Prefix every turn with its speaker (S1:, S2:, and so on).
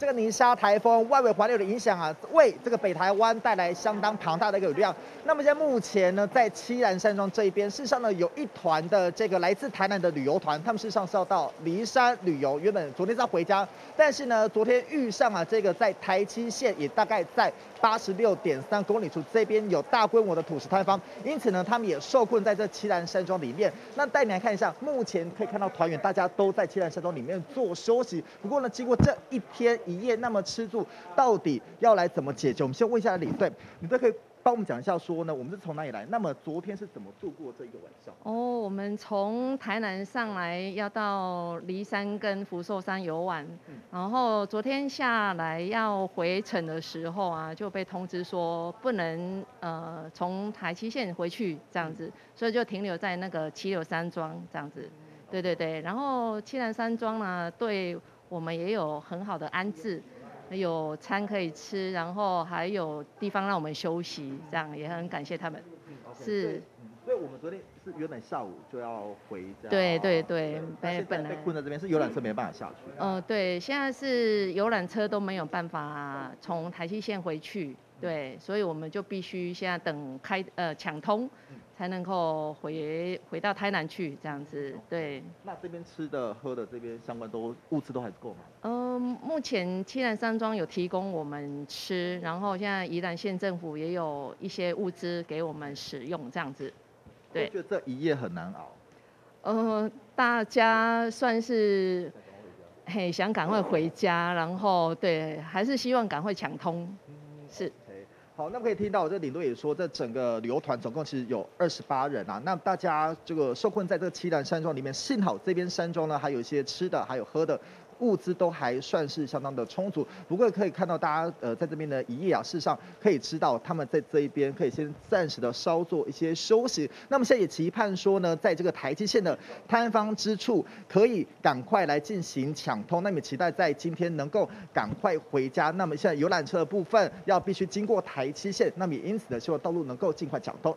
S1: 这个尼沙台风外围环流的影响啊，为这个北台湾带来相当庞大的一个雨量。那么现在目前呢，在七兰山庄这一边，事实上呢，有一团的这个来自台南的旅游团，他们事实上是要到梨山旅游，原本昨天是要回家，但是呢，昨天遇上啊，这个在台七线也大概在八十六点三公里处这边有大规模的土石塌方，因此呢，他们也受困在这七兰山庄里面。那带你来看一下，目前可以看到团员大家都在七兰山庄里面做休息。不过呢，经过这一天。一夜那么吃住，到底要来怎么解决？我们先问一下李队，你都可以帮我们讲一下说呢，我们是从哪里来？那么昨天是怎么度过这一个晚上？
S2: 哦，我们从台南上来要到梨山跟福寿山游玩，然后昨天下来要回程的时候啊，就被通知说不能呃从台七线回去这样子，所以就停留在那个七柳山庄这样子。对对对，然后七兰山庄呢，对。我们也有很好的安置，有餐可以吃，然后还有地方让我们休息，这样也很感谢他们。
S1: 是，所以我们昨天是原本下午就要回家。
S2: 对对对，
S1: 本本来被困在这边，是游览车没办法下去。
S2: 嗯，对，现在是游览车都没有办法从台西线回去，对，所以我们就必须现在等开呃抢通。才能够回回到台南去这样子，对。
S1: 那这边吃的喝的这边相关都物资都还够吗？
S2: 嗯，目前七兰山庄有提供我们吃，然后现在宜兰县政府也有一些物资给我们使用这样子。
S1: 对。觉得这一夜很难熬。
S2: 呃，大家算是嘿想赶快回家，然后对，还是希望赶快抢通，是。
S1: 好，那可以听到这领队也说，这整个旅游团总共其实有二十八人啊。那大家这个受困在这个七兰山庄里面，幸好这边山庄呢还有一些吃的，还有喝的。物资都还算是相当的充足，不过可以看到大家呃在这边的一夜啊，事实上可以知道他们在这一边可以先暂时的稍作一些休息。那么现在也期盼说呢，在这个台积线的摊方之处，可以赶快来进行抢通。那么期待在今天能够赶快回家。那么现在游览车的部分要必须经过台七线，那么因此呢，希望道路能够尽快抢通。